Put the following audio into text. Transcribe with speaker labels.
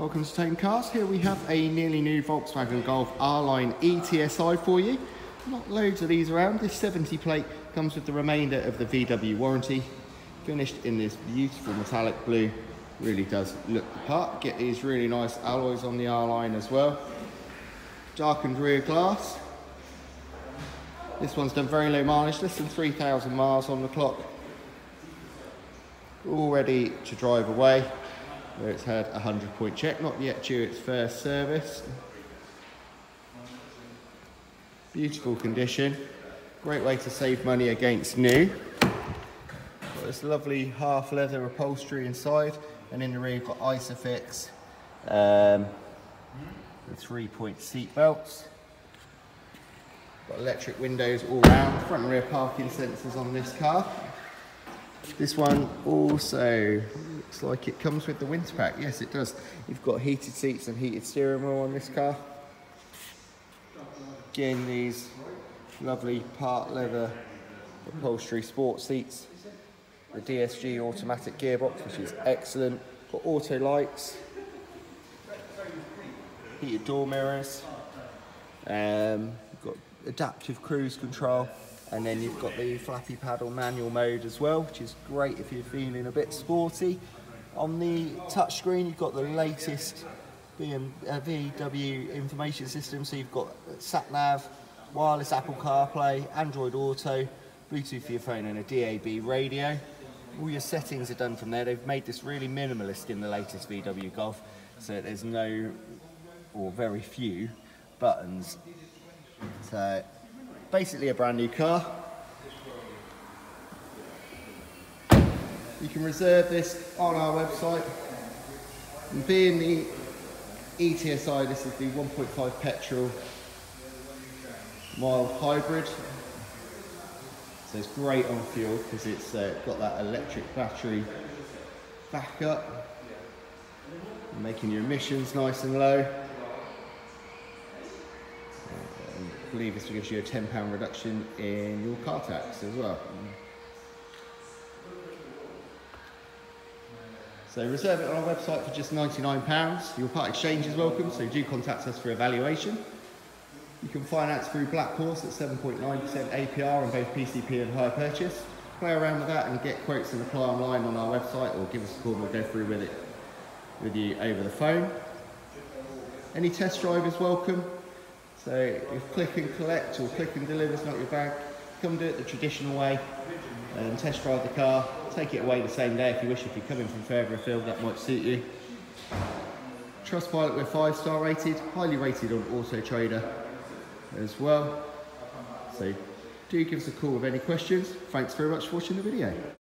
Speaker 1: welcome to Thame Cars. Here we have a nearly new Volkswagen Golf R-Line ETSI for you. Not loads of these around. This 70 plate comes with the remainder of the VW warranty. Finished in this beautiful metallic blue. Really does look the part. Get these really nice alloys on the R-Line as well. Darkened rear glass. This one's done very low mileage, less than 3,000 miles on the clock. All ready to drive away where it's had a 100 point check, not yet due its first service. Beautiful condition, great way to save money against new. Got this lovely half leather upholstery inside and in the rear you've got Isofix, um, the three point seat belts. Got electric windows all round, front and rear parking sensors on this car. This one also looks like it comes with the winter pack. Yes, it does. You've got heated seats and heated steering wheel on this car. Again, these lovely part leather upholstery sport seats. The DSG automatic gearbox, which is excellent. Got auto lights, heated door mirrors, um, got adaptive cruise control, and then you've got the flappy paddle manual mode as well, which is great if you're feeling a bit sporty. On the touchscreen, you've got the latest uh, VW information system. So you've got sat nav, wireless Apple CarPlay, Android Auto, Bluetooth for your phone, and a DAB radio. All your settings are done from there. They've made this really minimalist in the latest VW Golf, so there's no or very few buttons. So basically a brand new car. You can reserve this on our website. And being the ETSI, this is the 1.5 petrol mild hybrid. So it's great on fuel because it's uh, got that electric battery backup, making your emissions nice and low. Believe this gives you a £10 reduction in your car tax as well. So reserve it on our website for just £99. Your part exchange is welcome, so do contact us for evaluation. You can finance through Black Horse at 7.9% APR on both PCP and hire purchase. Play around with that and get quotes and apply online on our website or give us a call and we'll go through with it with you over the phone. Any test drive is welcome. So if click and collect or click and deliver is not your bag, come do it the traditional way and test drive the car, take it away the same day if you wish. If you're coming from further afield, that might suit you. Trustpilot, we're five star rated, highly rated on Auto Trader as well. So do give us a call with any questions. Thanks very much for watching the video.